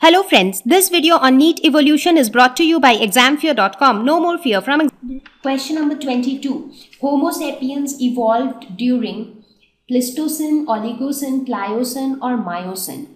Hello friends, this video on NEET evolution is brought to you by examfear.com. No more fear from Question number 22. Homo sapiens evolved during Pleistocene, Oligocene, Pliocene or Miocene.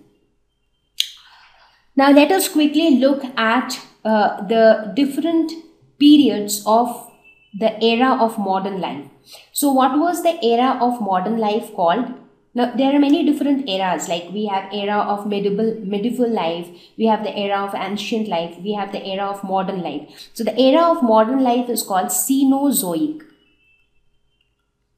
Now let us quickly look at uh, the different periods of the era of modern life. So what was the era of modern life called? Now there are many different eras like we have era of medieval medieval life, we have the era of ancient life, we have the era of modern life. So the era of modern life is called Cenozoic.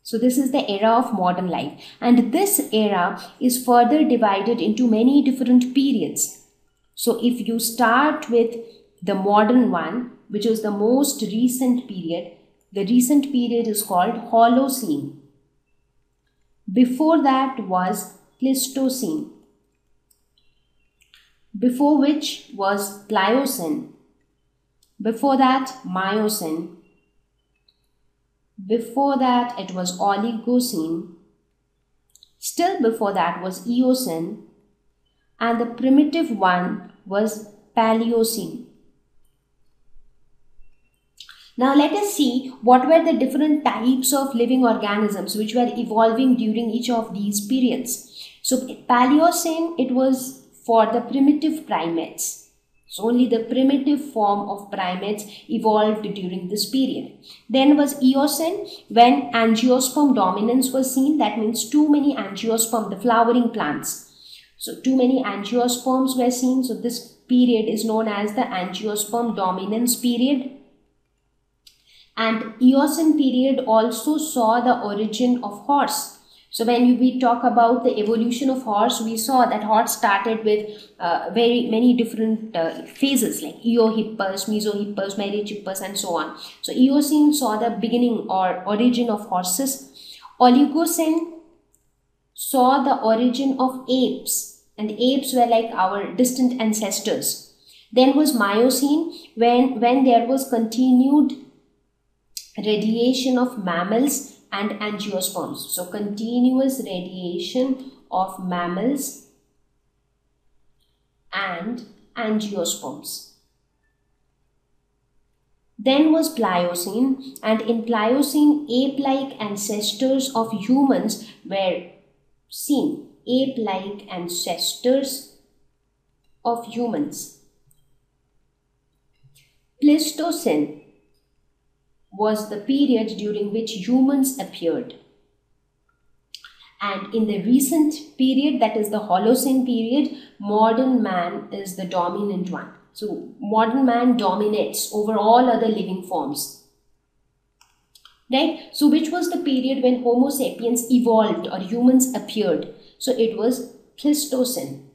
So this is the era of modern life and this era is further divided into many different periods. So if you start with the modern one which is the most recent period, the recent period is called Holocene. Before that was Pleistocene, before which was Pliocene, before that Miocene, before that it was Oligocene, still before that was Eocene, and the primitive one was Paleocene. Now let us see what were the different types of living organisms which were evolving during each of these periods. So Paleocene, it was for the primitive primates. So only the primitive form of primates evolved during this period. Then was Eocene when angiosperm dominance was seen. That means too many angiosperm, the flowering plants. So too many angiosperms were seen. So this period is known as the angiosperm dominance period and Eocene period also saw the origin of horse. So when we talk about the evolution of horse, we saw that horse started with uh, very many different uh, phases like Eohippus, Mesohippus, Merychippus and so on. So Eocene saw the beginning or origin of horses. Oligocene saw the origin of apes and apes were like our distant ancestors. Then was Miocene when, when there was continued radiation of mammals and angiosperms. So continuous radiation of mammals and angiosperms. Then was Pliocene and in Pliocene ape-like ancestors of humans were seen. Ape-like ancestors of humans. Pleistocene was the period during which humans appeared. And in the recent period, that is the Holocene period, modern man is the dominant one. So, modern man dominates over all other living forms. Right? So, which was the period when Homo sapiens evolved or humans appeared? So, it was Pleistocene.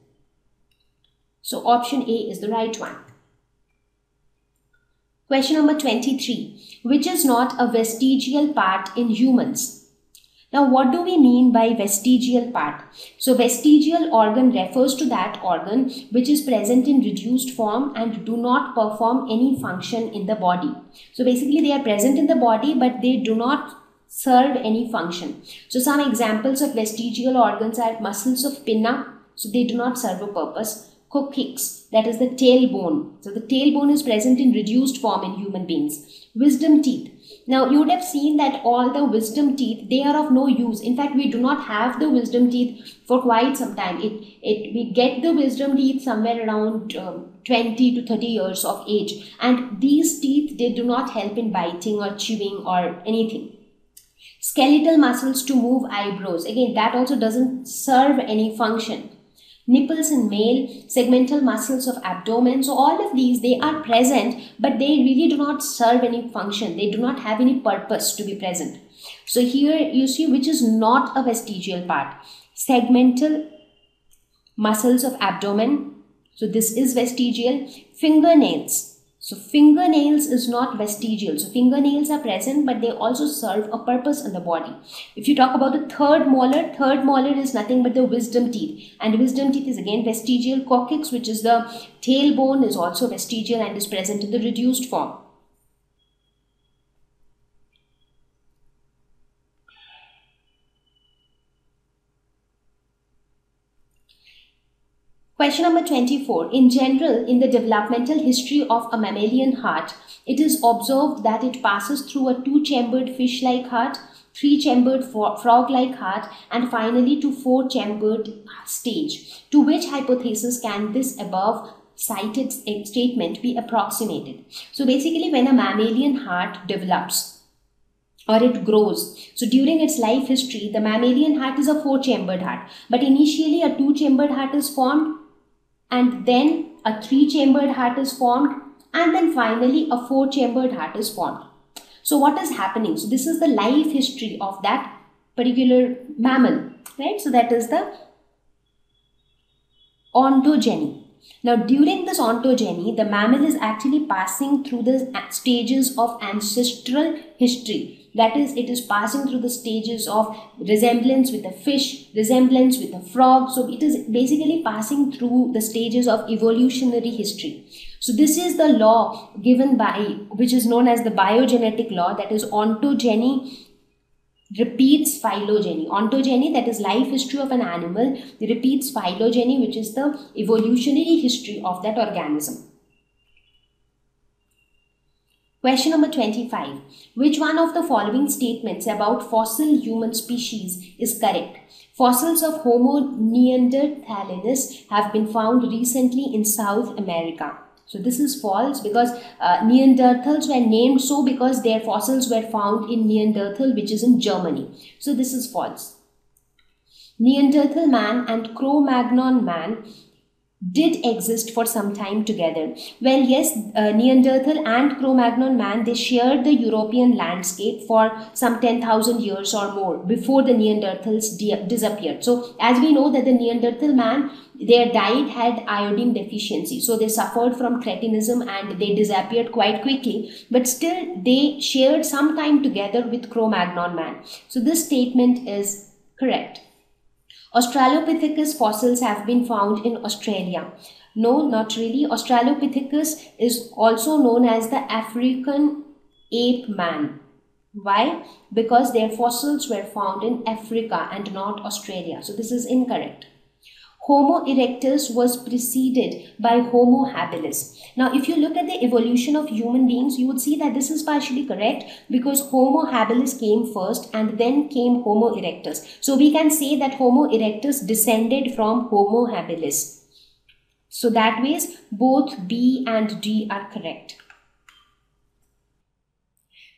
So, option A is the right one. Question number 23. Which is not a vestigial part in humans? Now, what do we mean by vestigial part? So, vestigial organ refers to that organ which is present in reduced form and do not perform any function in the body. So, basically they are present in the body but they do not serve any function. So, some examples of vestigial organs are muscles of pinna. So, they do not serve a purpose coccyx, that is the tailbone. So the tailbone is present in reduced form in human beings. Wisdom teeth. Now you would have seen that all the wisdom teeth, they are of no use. In fact, we do not have the wisdom teeth for quite some time. It, it, we get the wisdom teeth somewhere around um, 20 to 30 years of age. And these teeth, they do not help in biting or chewing or anything skeletal muscles to move eyebrows again that also doesn't serve any function nipples in male, segmental muscles of abdomen. So all of these, they are present, but they really do not serve any function. They do not have any purpose to be present. So here you see which is not a vestigial part. Segmental muscles of abdomen. So this is vestigial. Fingernails so fingernails is not vestigial. So fingernails are present, but they also serve a purpose in the body. If you talk about the third molar, third molar is nothing but the wisdom teeth. And wisdom teeth is again vestigial. Coccyx, which is the tailbone, is also vestigial and is present in the reduced form. Question number 24. In general, in the developmental history of a mammalian heart, it is observed that it passes through a two-chambered fish-like heart, three-chambered frog-like heart, and finally to four-chambered stage. To which hypothesis can this above cited statement be approximated? So basically when a mammalian heart develops, or it grows. So during its life history, the mammalian heart is a four-chambered heart. But initially a two-chambered heart is formed and then a three-chambered heart is formed and then finally a four-chambered heart is formed. So what is happening? So this is the life history of that particular mammal, right? So that is the ontogeny. Now, during this ontogeny, the mammal is actually passing through the stages of ancestral history that is it is passing through the stages of resemblance with a fish resemblance with a frog. So it is basically passing through the stages of evolutionary history. So this is the law given by which is known as the biogenetic law that is ontogeny repeats phylogeny. Ontogeny that is life history of an animal repeats phylogeny which is the evolutionary history of that organism Question number 25. Which one of the following statements about fossil human species is correct? Fossils of Homo neanderthalensis have been found recently in South America. So this is false because uh, Neanderthals were named so because their fossils were found in Neanderthal which is in Germany. So this is false. Neanderthal man and Cro-Magnon man did exist for some time together. Well, yes, uh, Neanderthal and Cro-Magnon man, they shared the European landscape for some 10,000 years or more before the Neanderthals disappeared. So, as we know that the Neanderthal man, their diet had iodine deficiency. So, they suffered from cretinism and they disappeared quite quickly. But still, they shared some time together with Cro-Magnon man. So, this statement is correct. Australopithecus fossils have been found in Australia. No, not really. Australopithecus is also known as the African ape man. Why? Because their fossils were found in Africa and not Australia. So this is incorrect. Homo erectus was preceded by Homo habilis. Now, if you look at the evolution of human beings, you would see that this is partially correct because Homo habilis came first and then came Homo erectus. So, we can say that Homo erectus descended from Homo habilis. So, that ways both B and D are correct.